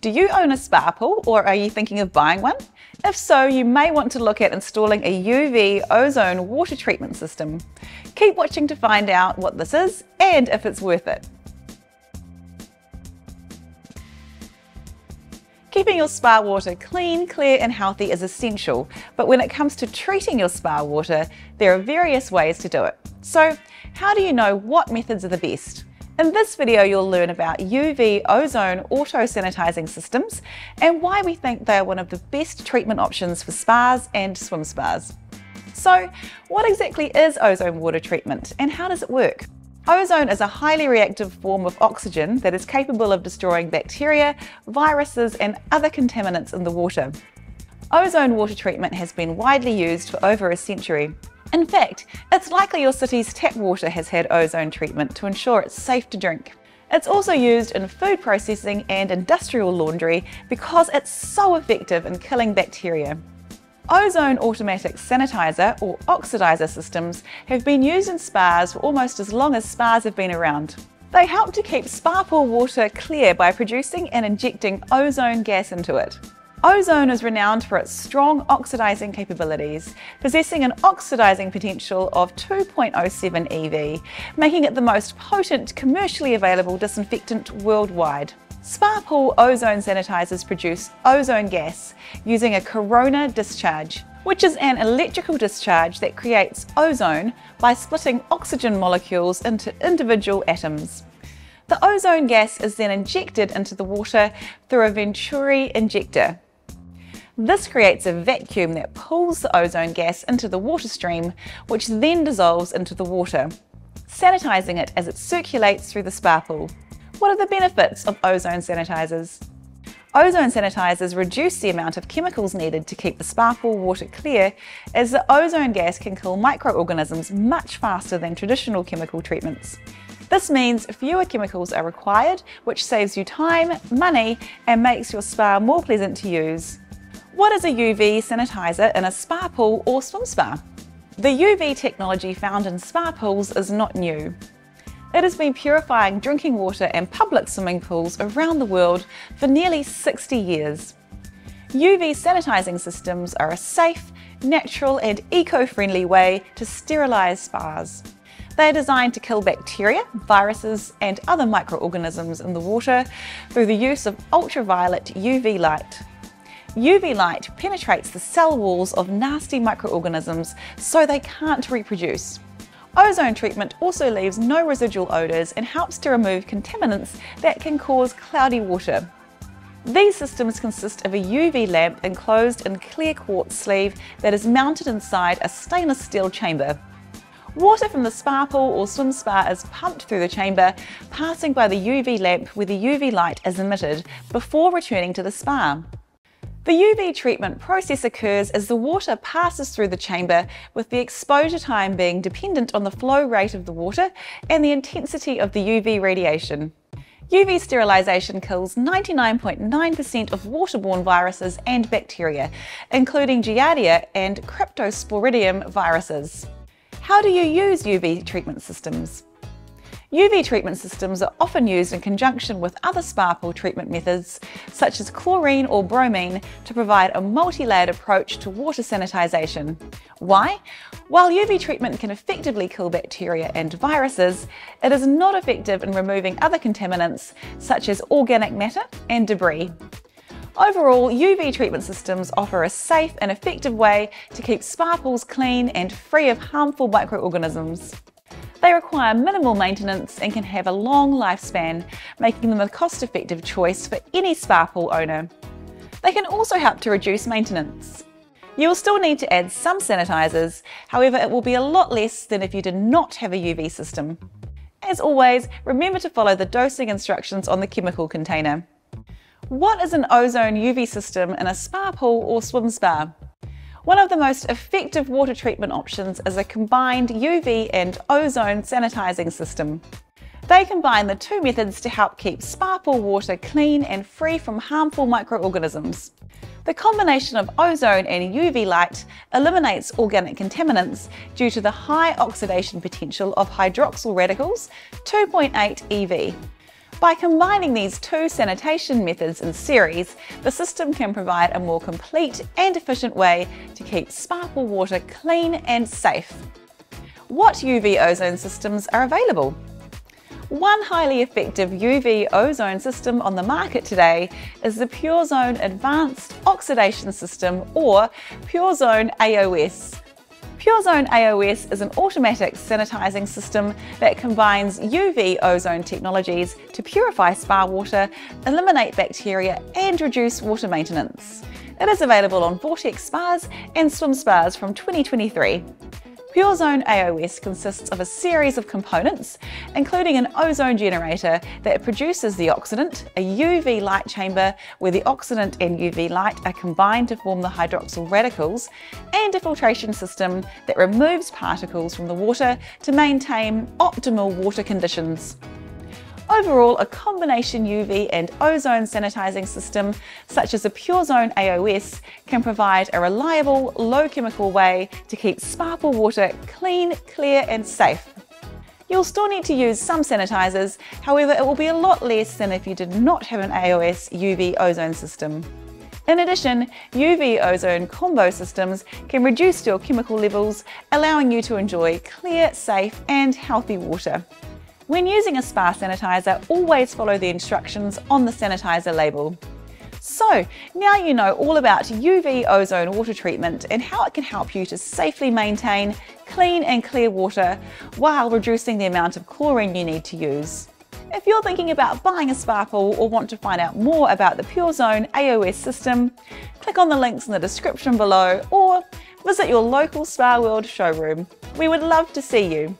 Do you own a spa pool or are you thinking of buying one? If so, you may want to look at installing a UV ozone water treatment system. Keep watching to find out what this is and if it's worth it. Keeping your spa water clean, clear and healthy is essential, but when it comes to treating your spa water, there are various ways to do it. So, how do you know what methods are the best? In this video, you'll learn about UV ozone auto sanitizing systems and why we think they are one of the best treatment options for spas and swim spas. So, what exactly is ozone water treatment and how does it work? Ozone is a highly reactive form of oxygen that is capable of destroying bacteria, viruses, and other contaminants in the water. Ozone water treatment has been widely used for over a century. In fact, it's likely your city's tap water has had ozone treatment to ensure it's safe to drink. It's also used in food processing and industrial laundry because it's so effective in killing bacteria. Ozone automatic sanitizer or oxidizer systems have been used in spas for almost as long as spas have been around. They help to keep spa pool water clear by producing and injecting ozone gas into it. Ozone is renowned for its strong oxidizing capabilities, possessing an oxidizing potential of 2.07 EV, making it the most potent commercially available disinfectant worldwide. Spa pool ozone sanitizers produce ozone gas using a corona discharge, which is an electrical discharge that creates ozone by splitting oxygen molecules into individual atoms. The ozone gas is then injected into the water through a Venturi injector, this creates a vacuum that pulls the ozone gas into the water stream, which then dissolves into the water, sanitizing it as it circulates through the spa pool. What are the benefits of ozone sanitizers? Ozone sanitizers reduce the amount of chemicals needed to keep the spa pool water clear, as the ozone gas can kill microorganisms much faster than traditional chemical treatments. This means fewer chemicals are required, which saves you time, money, and makes your spa more pleasant to use. What is a UV sanitizer in a spa pool or swim spa? The UV technology found in spa pools is not new. It has been purifying drinking water and public swimming pools around the world for nearly 60 years. UV sanitising systems are a safe, natural and eco-friendly way to sterilise spas. They are designed to kill bacteria, viruses and other microorganisms in the water through the use of ultraviolet UV light. UV light penetrates the cell walls of nasty microorganisms so they can't reproduce. Ozone treatment also leaves no residual odours and helps to remove contaminants that can cause cloudy water. These systems consist of a UV lamp enclosed in clear quartz sleeve that is mounted inside a stainless steel chamber. Water from the spa pool or swim spa is pumped through the chamber, passing by the UV lamp where the UV light is emitted before returning to the spa. The UV treatment process occurs as the water passes through the chamber with the exposure time being dependent on the flow rate of the water and the intensity of the UV radiation. UV sterilisation kills 99.9% of waterborne viruses and bacteria, including Giardia and Cryptosporidium viruses. How do you use UV treatment systems? UV treatment systems are often used in conjunction with other spa pool treatment methods, such as chlorine or bromine, to provide a multi-layered approach to water sanitisation. Why? While UV treatment can effectively kill bacteria and viruses, it is not effective in removing other contaminants, such as organic matter and debris. Overall, UV treatment systems offer a safe and effective way to keep spa pools clean and free of harmful microorganisms. They require minimal maintenance and can have a long lifespan, making them a cost-effective choice for any spa pool owner. They can also help to reduce maintenance. You will still need to add some sanitizers, however it will be a lot less than if you did not have a UV system. As always, remember to follow the dosing instructions on the chemical container. What is an ozone UV system in a spa pool or swim spa? One of the most effective water treatment options is a combined UV and ozone sanitizing system. They combine the two methods to help keep spa pool water clean and free from harmful microorganisms. The combination of ozone and UV light eliminates organic contaminants due to the high oxidation potential of hydroxyl radicals, 2.8 EV. By combining these two sanitation methods in series, the system can provide a more complete and efficient way to keep spa pool water clean and safe. What UV ozone systems are available? One highly effective UV ozone system on the market today is the PureZone Advanced Oxidation System or PureZone AOS. PureZone AOS is an automatic sanitizing system that combines UV ozone technologies to purify spa water, eliminate bacteria and reduce water maintenance. It is available on Vortex spas and swim spas from 2023. PureZone AOS consists of a series of components, including an ozone generator that produces the oxidant, a UV light chamber where the oxidant and UV light are combined to form the hydroxyl radicals, and a filtration system that removes particles from the water to maintain optimal water conditions. Overall, a combination UV and ozone sanitizing system, such as a PureZone AOS, can provide a reliable, low chemical way to keep spa pool water clean, clear and safe. You'll still need to use some sanitizers, however it will be a lot less than if you did not have an AOS UV ozone system. In addition, UV ozone combo systems can reduce your chemical levels, allowing you to enjoy clear, safe and healthy water. When using a spa sanitizer, always follow the instructions on the sanitizer label. So now you know all about UV ozone water treatment and how it can help you to safely maintain clean and clear water while reducing the amount of chlorine you need to use. If you're thinking about buying a spa pool or want to find out more about the PureZone AOS system, click on the links in the description below or visit your local Spa World showroom. We would love to see you.